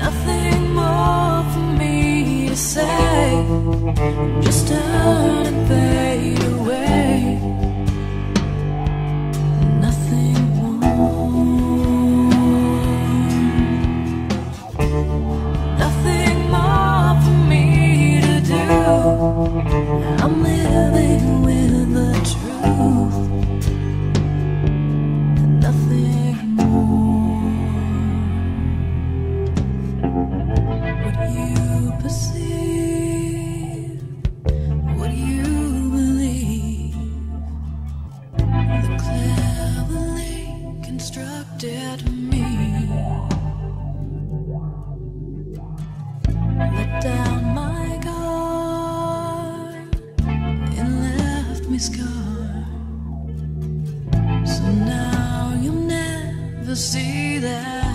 Nothing more for me to say. Just turn and face scar. So now you'll never see that.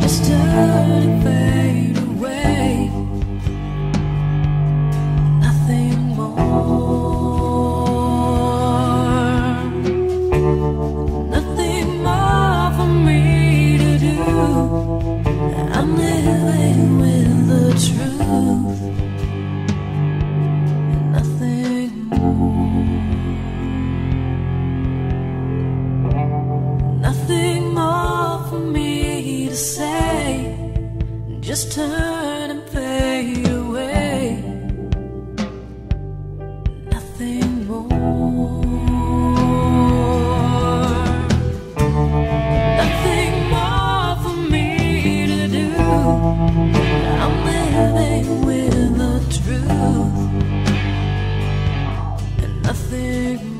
Just turn and fade. just turn and fade away. Nothing more. Nothing more for me to do. I'm living with the truth, and nothing.